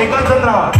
एकच जण राहा